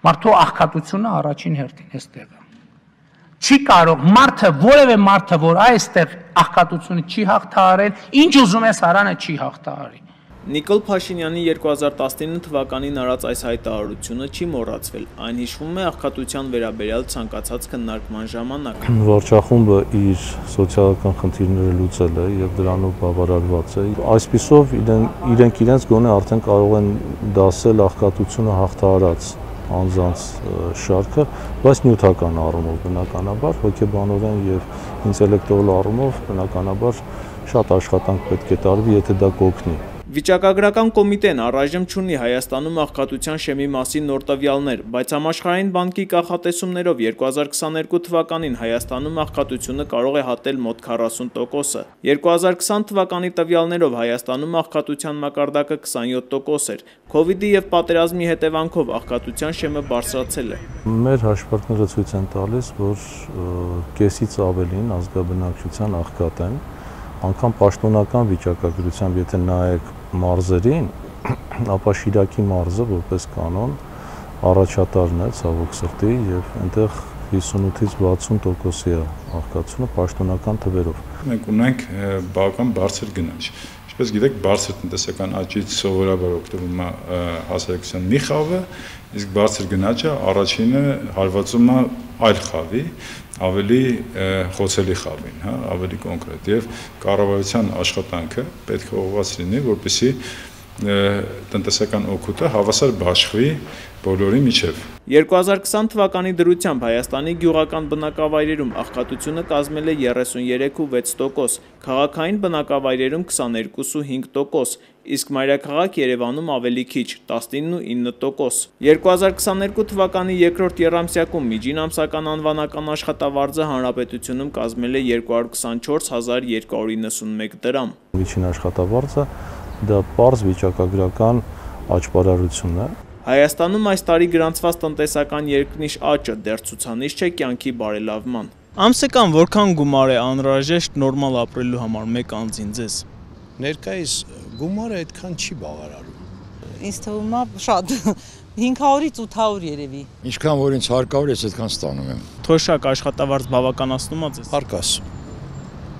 Մարդու աղքատությունը առաջին հերթին էստեղ է։ Չի կարող մարդը, որևէ մարդը, որ այստեղ աղքատությունը չի հաղթահարել, ինչ ուզում ես արանը չի հաղթահարի։ Նիկոլ Փաշինյանի 2019 թվականին արած այս հայտարարությունը չի մոռացվել։ Այն հիշվում է աղքատության վերաբերյալ ցանկացած քննարկման ժամանակ։ Վարչախումբը իր սոցիալական խնդիրները լուծել է եւ դրանով բավարարված է։ Այսպիսով իրեն իրենք իրենց գոնե արդեն կարող են դասել աղքատությունը հաղթահարած անձանց շարքը, բայց նյութական առումով բնականաբար հոգեբանորեն եւ ինտելեկտուալ առումով բնականաբար շատ աշխատանք պետք է տարվի, եթե դա կօգնի։ Վիճակագրական կոմիտեն առայժմ չունի Հայաստանում աղքատության շեմի մասին նոր տվյալներ, բայց համաշխարհային բանկի կանխատեսումներով 2022 թվականին Հայաստանում աղքատությունը կարող է հատել մոտ 40%-ը։ 2020 թվականի տվյալներով Հայաստանում աղքատության մակարդակը 27% էր։ Քովիդի եւ պատերազմի հետևանքով աղքատության շեմը բարձրացել է։ Մեր հաշվարկները ցույց են տալիս, որ կեսից ավելին ազգաբնակչության աղքատ են անգամ պաշտոնական վիճակագրությամբ եթե նայեք մարզերին, ապա Շիրակի մարզը որպես կանոն առաջատարն է ցավոք սրտի եւ այնտեղ 58-ից 60%-ի է աղքատությունը պաշտոնական թվերով։ Մենք ունենք բավական բարձր գնաճ։ Ինչպես գիտեք, բարձր տնտեսական աճից սովորաբար օգտվում է հասարակության մի խավը, իսկ բարձր գնաճը առաջինը հարվածում է այլ խավի, ավելի խոցելի խավին, հա, ավելի կոնկրետ եւ կառավարության աշխատանքը պետք է ուղղված լինի, որպեսզի տնտեսական օգուտը հավասար բաշխվի բոլորի միջև։ 2020 թվականի դրությամբ Հայաստանի գյուղական բնակավայրերում աղքատությունը կազմել է 33.6%, քաղաքային բնակավայրերում 22.5%, իսկ մայրաքաղաք Երևանում ավելի քիչ՝ 19.9%։ 2022 թվականի երկրորդ եռամսյակում միջին ամսական անվանական աշխատավարձը հանրապետությունում կազմել է 224291 դրամ։ Միջին աշխատավարձը դա པարզ վիճակագրական աճպարարություն է։ Հայաստանում այս տարի գրանցված տնտեսական երկնիշ աճը դեռ ցուցանիշ չէ կյանքի բարելավման։ Ամսական որքան գումար է անհրաժեշտ նորմալ ապրելու համար մեկ անձին ձեզ։ Ներկայիս գումարը այդքան չի բավարարում։ Ինձ թվում է շատ 500-ից 800 երևի։ Ինչքան որ ինձ հարկավոր է, այդքան ստանում եմ։ Թոշակ աշխատավարձ բավականացնում է ձեզ։ Հարկաս։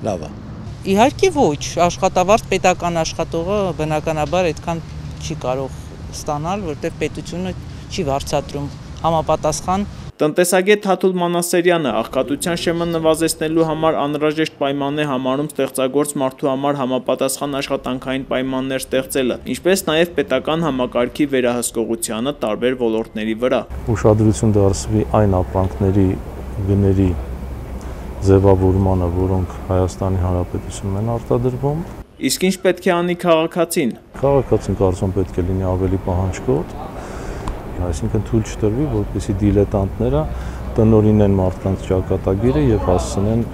Լավ է։ Իհարկե ոչ, աշխատավարձ պետական աշխատողը բնականաբար այդքան չի կարող ստանալ, որտեղ պետությունը չի վարձատրում համապատասխան Տնտեսագետ Թաթուլ Մանասերյանը աղքատության շեմը նվազեցնելու համար անհրաժեշտ պայման է համարում ստեղծագործ մարդու համար համապատասխան աշխատանքային պայմաններ ստեղծելը, ինչպես նաև պետական համակարգի վերահսկողությանը տարբեր ոլորտների վրա։ Ուշադրություն դարձվի այն ապրանքների գների ձևավորմանը, որոնք Հայաստանի Հանրապետությունում են արտադրվում։ Իսկ ինչ պետք է անի քաղաքացին։ Քաղաքացին կարծում պետք է լինի ավելի պահանջկոտ, այսինքն թույլ չտրվի, որպեսզի դիլետանտները տնորինեն մարդկանց ճակատագիրը եւ հասցնեն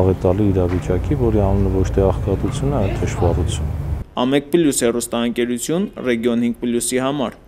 աղետալի իրավիճակի, որի անունը ոչ թե աղքատություն է, այլ թշվառություն։ Ամեկ պլյուս հեռուստաընկերություն Region 5 պլյուսի համար